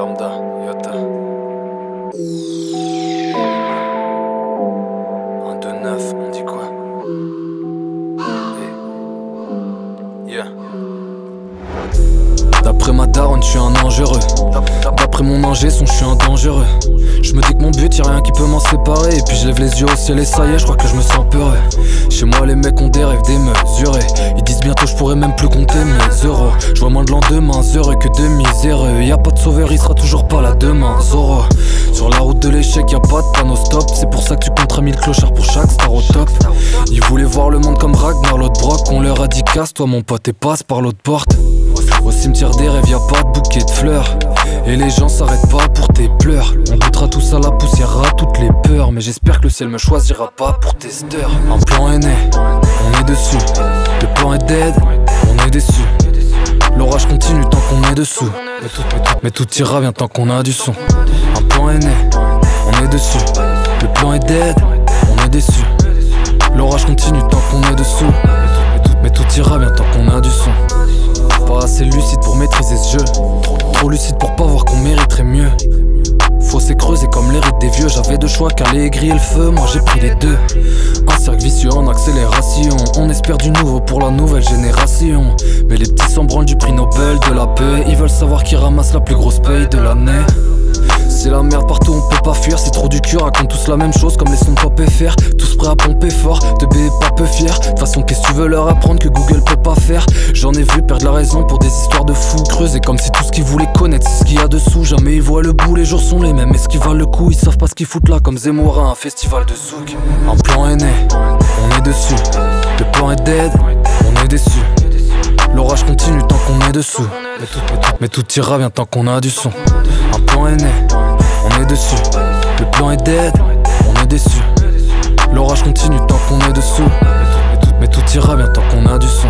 I'm done. D'après ma daronne, je suis un dangereux. D'après mon ingé son, je suis un dangereux. Je me dis que mon but, y'a rien qui peut m'en séparer. Et puis je lève les yeux au ciel et ça y est, je crois que je me sens peureux. Chez moi, les mecs ont des rêves démesurés. Ils disent bientôt, je pourrais même plus compter mes euros. Je vois moins de lendemain, heureux que de miséreux. Y a pas de sauveur, il sera toujours pas là demain. Zoro. Sur la route de l'échec, y a pas de panneau stop. C'est pour ça que tu compteras mille clochards pour chaque star au top. Ils voulaient voir le monde comme Ragnar, l'autre broc. On leur a dit casse, toi mon pote, et passe par l'autre porte. Au cimetière des rêves, y a pas de bouquet de fleurs. Et les gens s'arrêtent pas pour tes pleurs. On goûtera tous à la poussière, à toutes les peurs. Mais j'espère que le ciel me choisira pas pour testeur. Un plan est né, on est dessus. Le plan est dead, on est déçu. L'orage continue tant qu'on est dessous. Mais tout, mais tout- ira bien tant qu'on a du son. Un plan est né, on est dessus. Le plan est dead, on est déçu. L'orage continue tant qu'on est dessous. Assez lucide pour maîtriser ce jeu. Trop, lucide pour pas voir qu'on mériterait mieux. Fossé creusé comme les des vieux. J'avais deux choix qu'aller griller le feu. Moi j'ai pris les deux. Un cercle vicieux en accélération. On espère du nouveau pour la nouvelle génération. Mais les petits s'en du prix Nobel de la paix. Ils veulent savoir qui ramasse la plus grosse paye de l'année. C'est la merde partout, on peut pas fuir, c'est trop du cul, raconte tous la même chose comme les sons de pop FR, tous prêts à pomper fort, te est pas peu fier. De façon, qu'est-ce que tu veux leur apprendre que Google peut pas faire? J'en ai vu perdre la raison pour des histoires de fous, creuser comme si tout ce qu'ils voulaient connaître, c'est ce qu'il y a dessous. Jamais ils voient le bout, les jours sont les mêmes, est-ce qu'ils valent le coup? Ils savent pas ce qu'ils foutent là, comme Zemmour à un festival de souk. Un plan est né, on est dessus, le plan est dead, on est déçu. L'orage continue tant qu'on est dessous. Mais tout, mais tout- mais tout ira bien tant qu'on a du son. Plan est né, on est dessus. Le plan est dead, on est déçu. L'orage continue tant qu'on est dessous. Mais tout ira bien tant qu'on a du son.